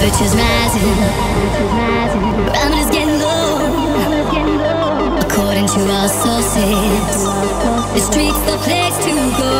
Temperatures rising, barometer's getting low. According to our sources, the streets the place to go.